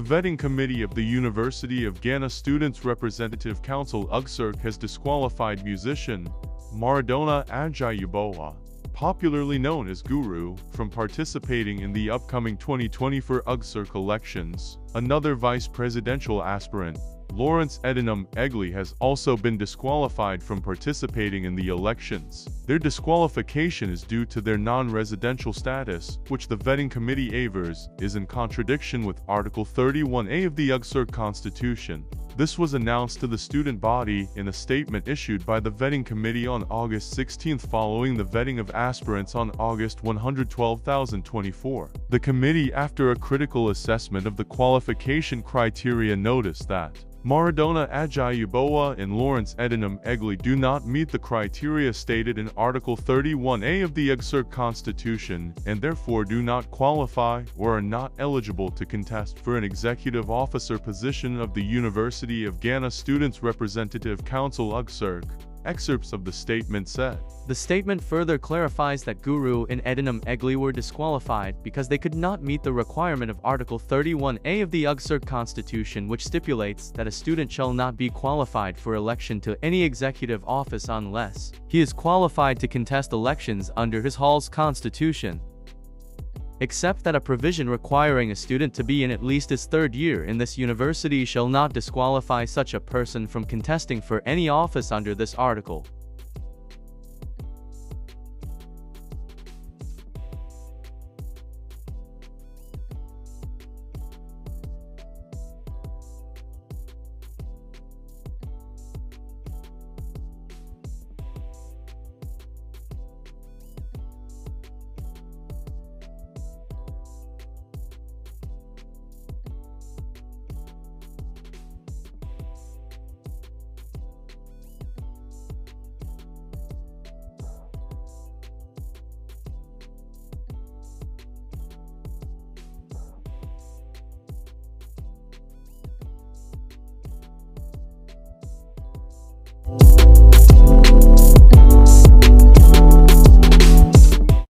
vetting committee of the University of Ghana Students Representative Council UG SRC has disqualified musician Maradona Ajayi-Boa, popularly known as Guru, from participating in the upcoming 2024 UG SRC elections. Another vice presidential aspirant, Lawrence Edinam Egli has also been disqualified from participating in the elections. Their disqualification is due to their non-residential status, which the vetting committee avers is in contradiction with Article 31A of the UG SRC Constitution. This was announced to the student body in a statement issued by the vetting committee on August 16 following the vetting of aspirants on August 112,024. The committee, after a critical assessment of the qualification criteria noticed that Maradona Ajayi-Boa and Lawrence Edinam Egli do not meet the criteria stated in Article 31A of the UG SRC Constitution and therefore do not qualify or are not eligible to contest for an executive officer position of the University of Ghana Students Representative Council UG SRC. Excerpts of the statement said. The statement further clarifies that Guru and Edinam Egli were disqualified because they could not meet the requirement of Article 31A of the UG SRC Constitution which stipulates that a student shall not be qualified for election to any executive office unless he is qualified to contest elections under his hall's constitution except that a provision requiring a student to be in at least his third year in this university shall not disqualify such a person from contesting for any office under this article. You